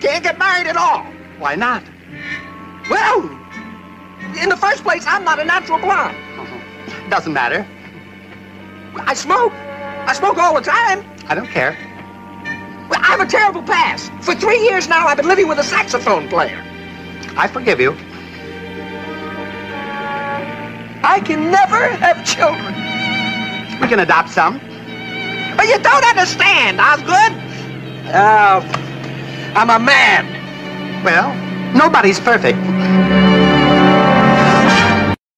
Can't get married at all. Why not? Well, in the first place, I'm not a natural blonde. Doesn't matter. I smoke. I smoke all the time. I don't care. Well, I have a terrible past. For three years now, I've been living with a saxophone player. I forgive you. I can never have children. We can adopt some. But you don't understand, Osgood. Uh, I'm a man. Well, nobody's perfect.